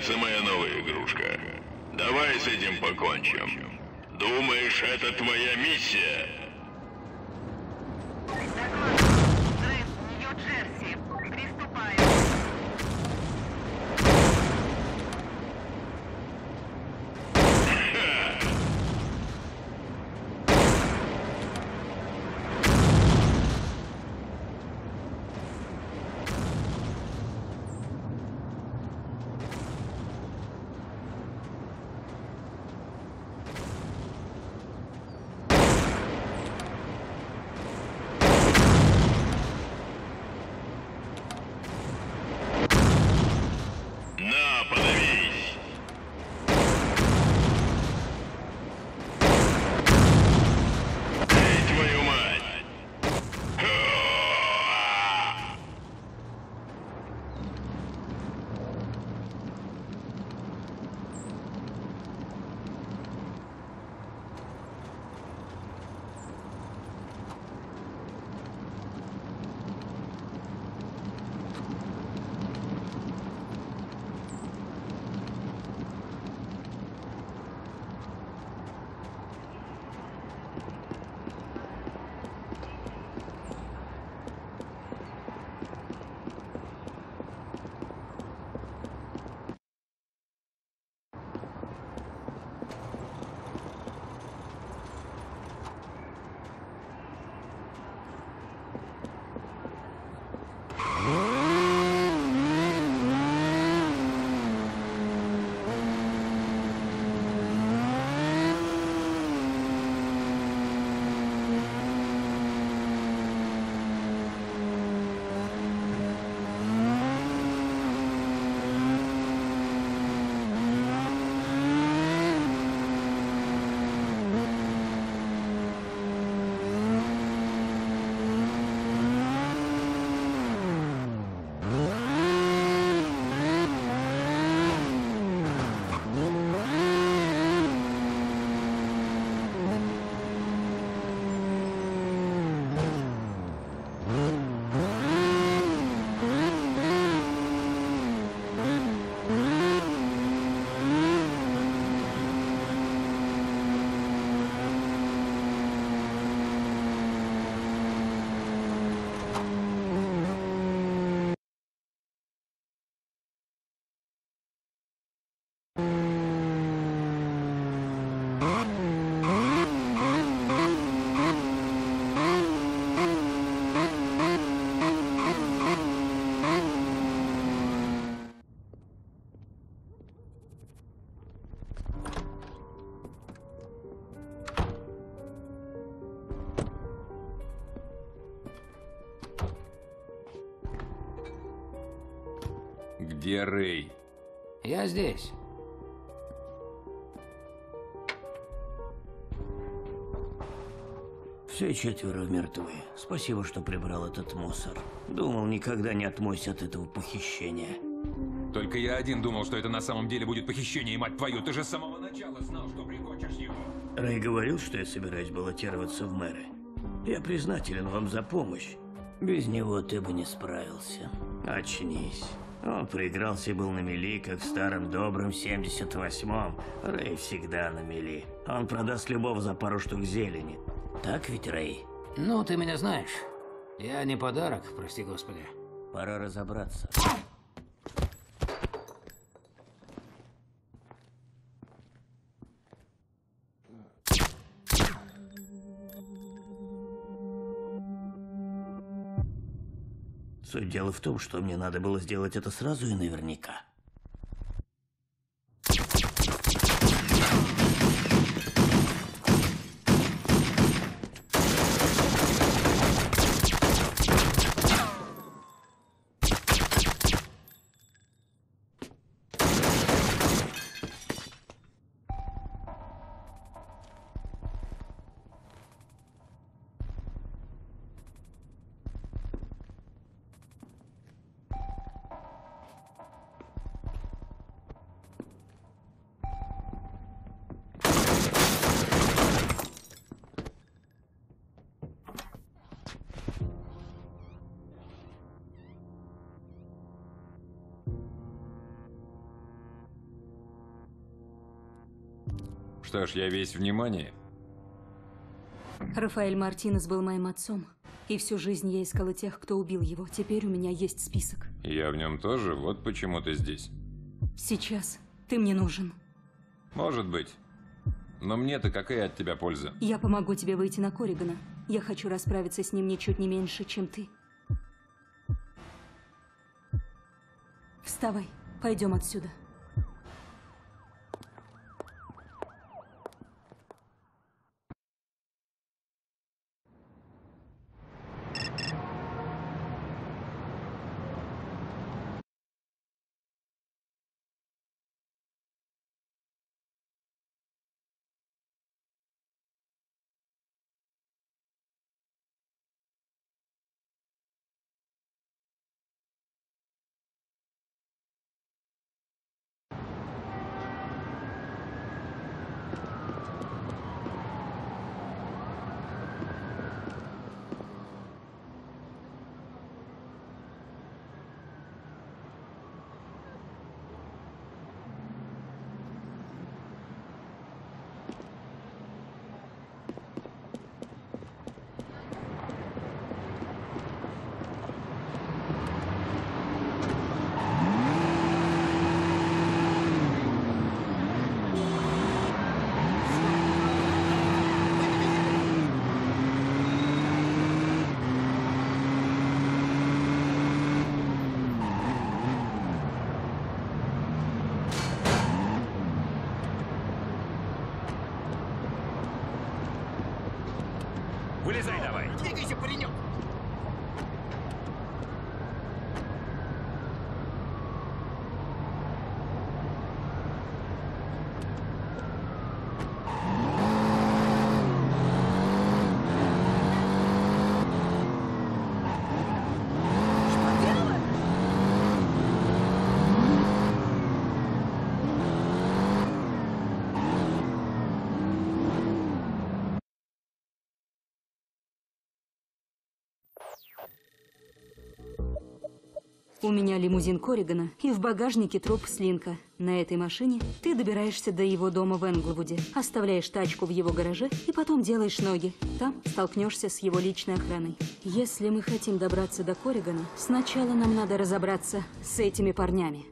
нравится моя новая игрушка. Давай с этим покончим. Думаешь, это твоя миссия? Где Рэй? Я здесь. Все четверо мертвы. Спасибо, что прибрал этот мусор. Думал, никогда не отмоюсь от этого похищения. Только я один думал, что это на самом деле будет похищение, мать твою. Ты же с самого начала знал, что прикончишь его. Рэй говорил, что я собираюсь баллотироваться в мэры. Я признателен вам за помощь. Без него ты бы не справился. Очнись. Он проигрался и был на мели, как в старом добром 78-м. Рэй всегда на мели. Он продаст любого за пару штук зелени. Так ведь, Рэй? Ну, ты меня знаешь. Я не подарок, прости господи. Пора разобраться. Суть дела в том, что мне надо было сделать это сразу и наверняка. Что ж, я весь внимание. Рафаэль Мартинес был моим отцом. И всю жизнь я искала тех, кто убил его. Теперь у меня есть список. Я в нем тоже, вот почему ты здесь. Сейчас ты мне нужен. Может быть. Но мне-то какая от тебя польза? Я помогу тебе выйти на Коригана. Я хочу расправиться с ним ничуть не меньше, чем ты. Вставай, пойдем отсюда. У меня лимузин Коригана и в багажнике труп Слинка. На этой машине ты добираешься до его дома в Энглвуде, оставляешь тачку в его гараже и потом делаешь ноги. Там столкнешься с его личной охраной. Если мы хотим добраться до Коригана, сначала нам надо разобраться с этими парнями.